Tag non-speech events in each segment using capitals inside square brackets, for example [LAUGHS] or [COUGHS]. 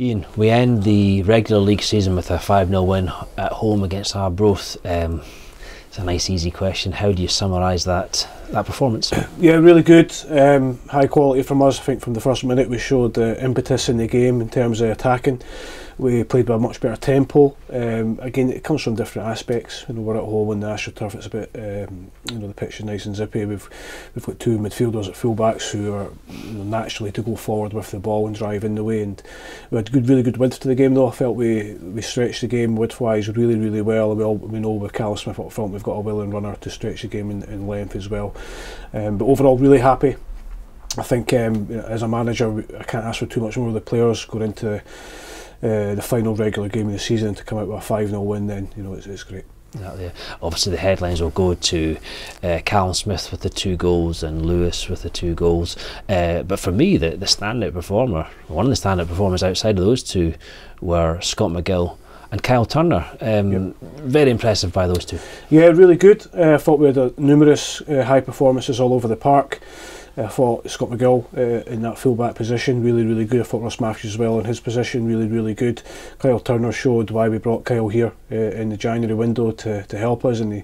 Ian, we end the regular league season with a 5 0 win at home against Arbroath. Um, it's a nice, easy question. How do you summarise that that performance? [COUGHS] Yeah, really good. Um, high quality from us. I think from the first minute we showed the impetus in the game in terms of attacking. We played with a much better tempo. Um, again, it comes from different aspects. You know, we're at home on the AstroTurf. It's a bit, um, you know, the pitch is nice and zippy. We've we've got two midfielders at fullbacks who are you know, naturally to go forward with the ball and drive in the way. And we had good, really good width to the game. Though I felt we we stretched the game width-wise really, really well. We all we know with Cal Smith up front, we've got a willing runner to stretch the game in, in length as well. Um, but overall, really happy. I think um, as a manager, I can't ask for too much more of the players going into uh, the final regular game of the season to come out with a 5-0 win then, you know, it's, it's great. Exactly. Obviously, the headlines will go to uh, Callum Smith with the two goals and Lewis with the two goals. Uh, but for me, the, the standout performer, one of the standout performers outside of those two, were Scott McGill and Kyle Turner. Um, yep. Very impressive by those two. Yeah, really good. Uh, I thought we had uh, numerous uh, high performances all over the park. I thought Scott McGill uh, in that fullback position really, really good. I thought Ross Matthews as well in his position really, really good. Kyle Turner showed why we brought Kyle here uh, in the January window to, to help us, and he,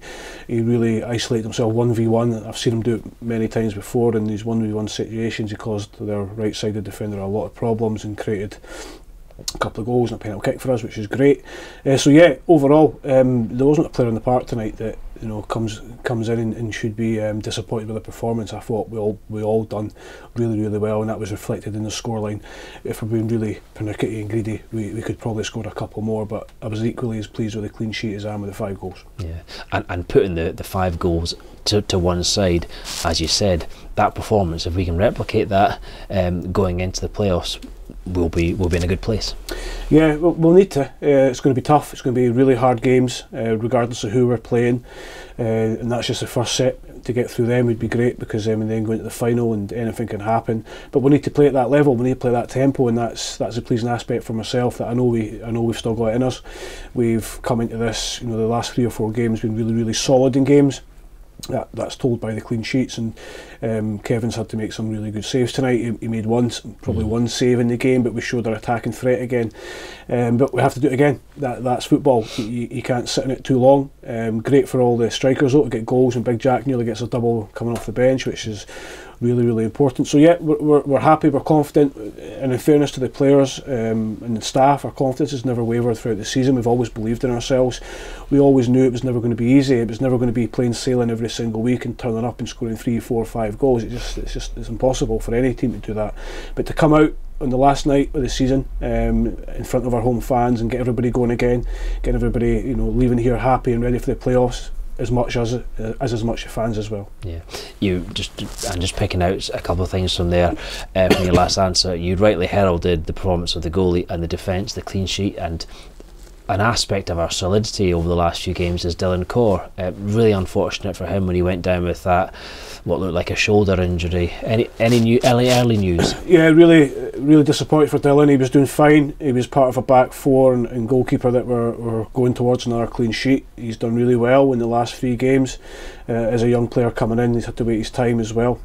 he really isolated himself one v one. I've seen him do it many times before in these one v one situations. He caused their right sided defender a lot of problems and created a couple of goals and a penalty kick for us, which is great. Uh, so yeah, overall, um, there wasn't a player in the park tonight that you know comes comes in and, and should be um, disappointed with the performance. I thought we all we all done really really well, and that was reflected in the scoreline. If we're being really pernickety and greedy, we, we could probably score a couple more. But I was equally as pleased with the clean sheet as I am with the five goals. Yeah, and and putting the the five goals to, to one side, as you said, that performance. If we can replicate that um, going into the playoffs, we'll be we'll be in a good place. Yeah, we'll, we'll need to. Uh, it's going to be tough. It's going to be really hard games, uh, regardless of who we're playing, uh, and that's just the first set. To get through them would be great because um, then going to the final and anything can happen. But we need to play at that level. We need to play that tempo, and that's that's a pleasing aspect for myself that I know we I know we've still got it in us. We've come into this, you know, the last three or four games been really really solid in games. That, that's told by the clean sheets and um, Kevin's had to make some really good saves tonight he, he made one probably mm. one save in the game but we showed our attacking threat again um, but we have to do it again that, that's football you, you can't sit in it too long um, great for all the strikers though to get goals and Big Jack nearly gets a double coming off the bench which is really, really important. So yeah, we're, we're, we're happy, we're confident, and in fairness to the players um, and the staff, our confidence has never wavered throughout the season. We've always believed in ourselves. We always knew it was never going to be easy. It was never going to be plain sailing every single week and turning up and scoring three, four, five goals. It just it's just it's impossible for any team to do that. But to come out on the last night of the season um, in front of our home fans and get everybody going again, get everybody you know leaving here happy and ready for the playoffs as much as uh, as as much fans as well. Yeah, you just and just picking out a couple of things from there uh, from your last [LAUGHS] answer. You rightly heralded the performance of the goalie and the defence, the clean sheet, and an aspect of our solidity over the last few games is Dylan Corr. Uh, really unfortunate for him when he went down with that what looked like a shoulder injury. Any any new early early news? [COUGHS] Yeah, really really disappointed for Dylan. He was doing fine. He was part of a back four and, and goalkeeper that were, were going towards another clean sheet. He's done really well in the last three games. Uh, as a young player coming in, he's had to wait his time as well.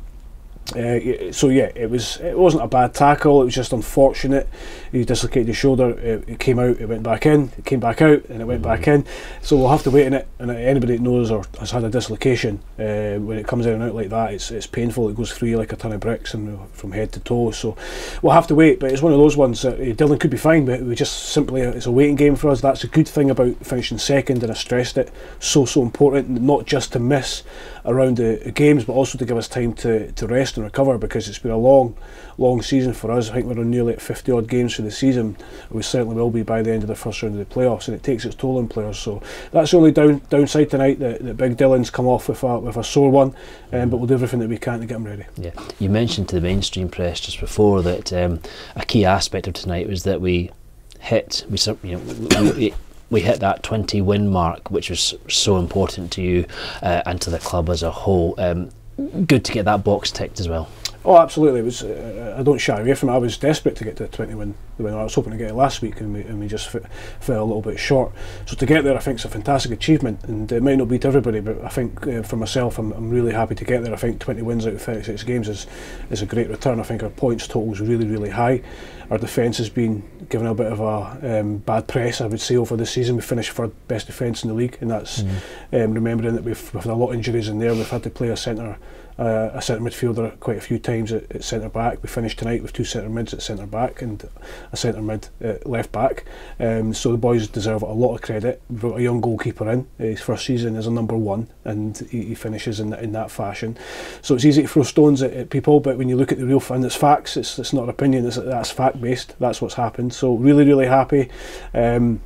Uh, so yeah, it was it wasn't a bad tackle. It was just unfortunate. He dislocated his shoulder. It, it came out. It went back in. It came back out, and it went mm-hmm. back in. So we'll have to wait in it. And anybody that knows or has had a dislocation uh, when it comes in and out like that, it's it's painful. It goes through like a ton of bricks and from head to toe. So we'll have to wait. But it's one of those ones that uh, Dylan could be fine, but we just simply it's a waiting game for us. That's a good thing about finishing second, and I stressed it. So so important, not just to miss around the games, but also to give us time to, to rest and recover because it's been a long, long season for us. I think we're on nearly 50 odd games for the season. We certainly will be by the end of the first round of the playoffs, and it takes its toll on players. So that's the only down, downside tonight that, that Big Dylan's come off with a, with a sore one, um, but we'll do everything that we can to get him ready. Yeah, you mentioned to the mainstream press just before that um, a key aspect of tonight was that we hit we you know we, we hit that 20 win mark, which was so important to you uh, and to the club as a whole. Um, good to get that box ticked as well. Oh, absolutely. It was. Uh, I don't shy away from it. I was desperate to get to 21 the win. I was hoping to get it last week, and we, and we just fell a little bit short. So to get there, I think it's a fantastic achievement, and it might not beat everybody, but I think uh, for myself, I'm, I'm really happy to get there. I think 20 wins out of 36 games is is a great return. I think our points total is really really high. Our defence has been given a bit of a um, bad press, I would say, over the season. We finished for best defence in the league, and that's mm. um, remembering that we've, we've had a lot of injuries in there. We've had to play a centre uh, a centre midfielder quite a few times at, at centre back. We finished tonight with two centre mids at centre back and a centre mid at left back. Um, so the boys deserve a lot of credit. We've got a young goalkeeper in uh, his first season as a number one, and he, he finishes in, in that fashion. So it's easy to throw stones at, at people, but when you look at the real and it's facts, it's, it's not opinion. It's, that's fact based. That's what's happened. So really, really happy. Um,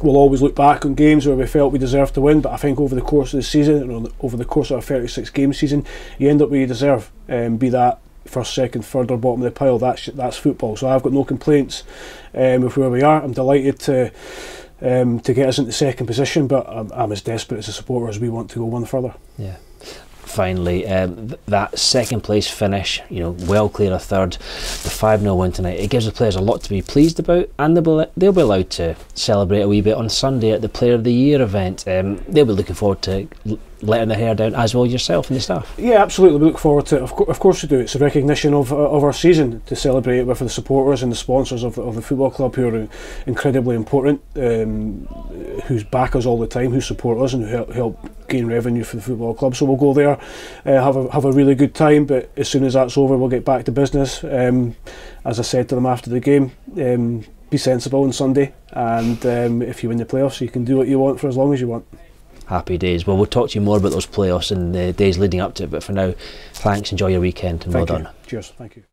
We'll always look back on games where we felt we deserved to win, but I think over the course of the season and over the course of a 36 game season, you end up where you deserve, um, be that first, second, third, or bottom of the pile. That's that's football. So I've got no complaints um, with where we are. I'm delighted to um, to get us into second position, but I'm, I'm as desperate as a supporter as we want to go one further. Yeah. Finally. Um, th- that second place finish, you know, well clear of third, the 5 0 win tonight, it gives the players a lot to be pleased about, and they'll be, they'll be allowed to celebrate a wee bit on Sunday at the Player of the Year event. Um, they'll be looking forward to letting the hair down as well yourself and the staff. Yeah, absolutely. We look forward to it. Of, co- of course we do. It's a recognition of, uh, of our season to celebrate it with the supporters and the sponsors of, of the football club who are incredibly important, um, who back us all the time, who support us and who help, help gain revenue for the football club. So we'll go there, uh, have, a, have a really good time, but as soon as that's over, we'll get back to business. Um, as I said to them after the game, um, be sensible on Sunday, and um, if you win the playoffs, you can do what you want for as long as you want happy days. Well, we'll talk to you more about those playoffs in the days leading up to it. But for now, thanks. Enjoy your weekend and Thank well you. done. Cheers. Thank you.